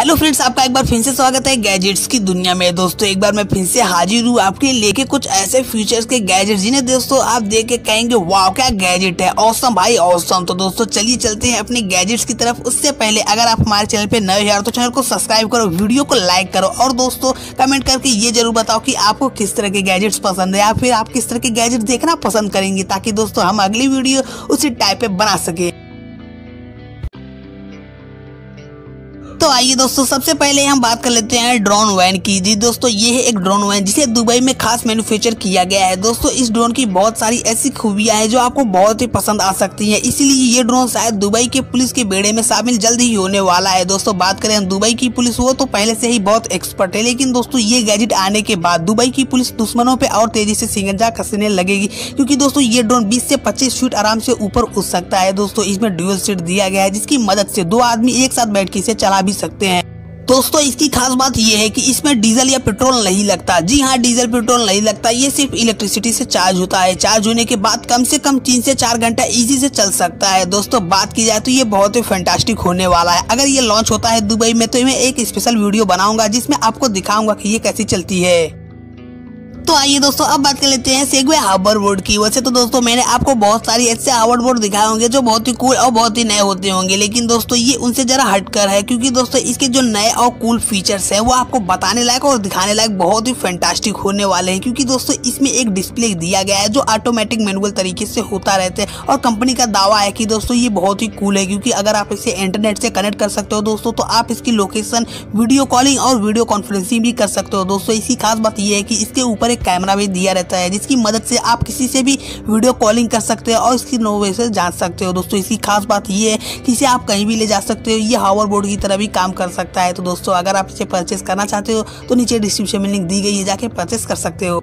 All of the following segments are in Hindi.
हेलो फ्रेंड्स आपका एक बार फिर से स्वागत है गैजेट्स की दुनिया में। दोस्तों, एक बार मैं फिर से हाजिर हूँ आपके लेके कुछ ऐसे फीचर्स के गैजेट जिन्हें दोस्तों आप देख के कहेंगे, वाह, क्या गैजेट है? औसम भाई औसम तो दोस्तों, चलिए चलते हैं अपने गैजेट्स की तरफ़। उससे पहले अगर आप हमारे चैनल पे नए यार तो चैनल को सब्सक्राइब करो, वीडियो को लाइक करो और दोस्तों कमेंट करके ये ज़रूर बताओ की आपको किस तरह के गैजेट्स पसंद है या फिर आप किस तरह के गैजेट देखना पसंद करेंगे ताकि दोस्तों हम अगली वीडियो उसी टाइप पे बना सके। तो आइए दोस्तों, सबसे पहले हम बात कर लेते हैं ड्रोन वैन की। जी दोस्तों ये है एक ड्रोन वैन जिसे दुबई में खास मैन्युफैक्चर किया गया है। दोस्तों, इस ड्रोन की बहुत सारी ऐसी खूबियाँ हैं जो आपको बहुत ही पसंद आ सकती हैं। इसीलिए ये ड्रोन शायद दुबई के पुलिस के बेड़े में शामिल जल्द ही होने वाला है। दोस्तों, बात करें हम दुबई की पुलिस वो तो पहले से ही बहुत एक्सपर्ट है, लेकिन दोस्तों, ये गैजेट आने के बाद दुबई की पुलिस दुश्मनों पे और तेज़ी से सिंगजा कसने लगेगी, क्योंकि दोस्तों, ये ड्रोन बीस से पच्चीस फीट आराम से ऊपर उठ सकता है। दोस्तों, इसमें ड्यूअल सीट दिया गया है, जिसकी मदद से दो आदमी एक साथ बैठ के इसे चला भी सकते हैं। दोस्तों, इसकी खास बात यह है कि इसमें डीजल या पेट्रोल नहीं लगता। जी हाँ डीजल, पेट्रोल नहीं लगता। ये सिर्फ़ इलेक्ट्रिसिटी से चार्ज होता है। चार्ज होने के बाद कम से कम तीन से चार घंटा इजी से चल सकता है। दोस्तों, बात की जाए तो ये बहुत ही फैंटास्टिक होने वाला है। अगर ये लॉन्च होता है दुबई में तो मैं एक स्पेशल वीडियो बनाऊँगा जिसमें आपको दिखाऊँगा की ये कैसी चलती है। तो आइए दोस्तों, अब बात कर लेते हैं सेगवे हावर बोर्ड की। वैसे तो दोस्तों, मैंने आपको बहुत सारी ऐसे हावर बोर्ड दिखाए होंगे जो बहुत ही कूल और बहुत ही नए होते होंगे। लेकिन दोस्तों, ये उनसे जरा हटकर है, क्योंकि दोस्तों, इसके जो नए और कूल फीचर्स है, वो आपको बताने लायक और दिखाने लायक बहुत ही फैंटास्टिक होने वाले हैं। क्योंकि दोस्तों, इसमें एक डिस्प्ले दिया गया है, जो ऑटोमेटिक मैनुअल तरीके से होता रहता है और कंपनी का दावा है कि दोस्तों, ये बहुत ही कूल है। क्योंकि अगर आप इसे इंटरनेट से कनेक्ट कर सकते हो दोस्तों तो आप इसकी लोकेशन वीडियो कॉलिंग और वीडियो कॉन्फ्रेंसिंग भी कर सकते हो। दोस्तों इसकी खास बात यह है कि इसके ऊपर कैमरा भी दिया रहता है, जिसकी मदद से आप किसी से भी वीडियो कॉलिंग कर सकते हो और इसकी नोवेशन जाँच सकते हो। दोस्तों, इसकी खास बात ये है कि इसे आप कहीं भी ले जा सकते हो। ये हावर बोर्ड की तरह भी काम कर सकता है। तो दोस्तों, अगर आप इसे परचेस करना चाहते हो तो नीचे डिस्क्रिप्शन में लिंक दी गई है, जाके परचेस कर सकते हो।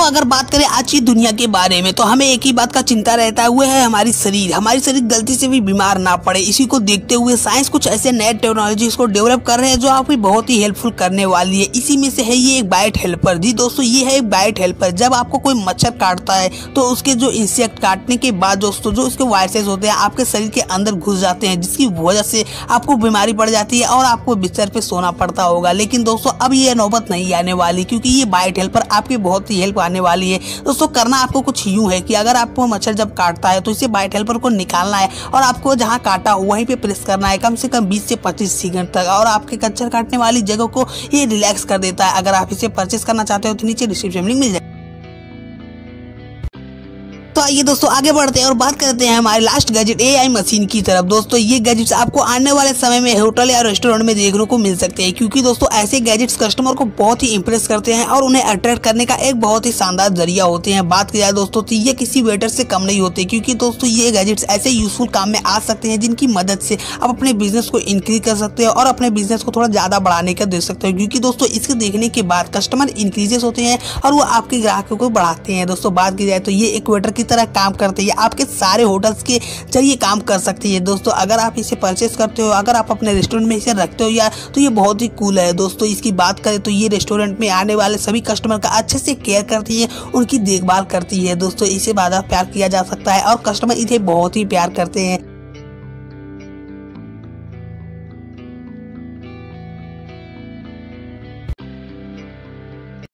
दोस्तों अगर बात करें आज की दुनिया के बारे में तो हमें एक ही बात का चिंता रहता है, वो है हमारी शरीर। हमारी शरीर गलती से भी बीमार ना पड़े। इसी को देखते हुए साइंस कुछ ऐसे नए टेक्नोलॉजी को डेवलप कर रहे हैं, जो आपकी बहुत ही हेल्पफुल करने वाली है। इसी में से है ये एक बाइट हेल्पर जी दोस्तों, ये है एक बाइट हेल्पर जब आपको कोई मच्छर काटता है तो उसके जो इंसेक्ट काटने के बाद दोस्तों, जो उसके वायरसेस होते हैं, आपके शरीर के अंदर घुस जाते हैं, जिसकी वजह से आपको बीमारी पड़ जाती है और आपको बिस्तर पे सोना पड़ता होगा। लेकिन दोस्तों, अब ये नौबत नहीं आने वाली, क्योंकि ये बाइट हेल्पर आपकी बहुत ही हेल्प आने वाली है। दोस्तों, करना आपको कुछ यूँ है कि अगर आपको मच्छर जब काटता है तो इसे बाइट हेल्पर को निकालना है और आपको जहाँ काटा हो वहीं पर प्रेस करना है। कम से कम 20 से 25 सेकंड तक और आपके कच्चर काटने वाली जगह को ये रिलैक्स कर देता है। अगर आप इसे परचेस करना चाहते हो तो नीचे डिस्क्रिप्शन लिंक मिल जाए तो आइए दोस्तों, आगे बढ़ते हैं और बात करते हैं हमारे लास्ट गैजेट एआई मशीन की तरफ़। दोस्तों, ये गैजेट्स आपको आने वाले समय में होटल या रेस्टोरेंट में देखने को मिल सकते हैं, क्योंकि दोस्तों, ऐसे गैजेट्स कस्टमर को बहुत ही इंप्रेस करते हैं और उन्हें अट्रैक्ट करने का एक बहुत ही शानदार ज़रिया होते हैं। बात की जाए दोस्तों तो ये किसी वेटर से कम नहीं होते, क्योंकि दोस्तों, ये गैजेट्स ऐसे यूजफुल काम में आ सकते हैं जिनकी मदद से आप अपने बिज़नेस को इंक्रीज कर सकते हो और अपने बिज़नेस को थोड़ा ज़्यादा बढ़ाने का दे सकते हो, क्योंकि दोस्तों, इसके देखने के बाद कस्टमर इंक्रीजेस होते हैं और वो आपके ग्राहकों को बढ़ाते हैं। दोस्तों, बात की जाए तो ये एक वेटर की तरह काम करते हैं। आपके सारे होटल्स के ज़रिए काम कर सकती है। दोस्तों, अगर आप इसे परचेस करते हो, अगर आप अपने रेस्टोरेंट में इसे रखते हो या तो ये बहुत ही कूल है। दोस्तों, इसकी बात करें तो ये रेस्टोरेंट में आने वाले सभी कस्टमर का अच्छे से केयर करती है, उनकी देखभाल करती है। दोस्तों, इसे ज़्यादा प्यार किया जा सकता है और कस्टमर इसे बहुत ही प्यार करते हैं।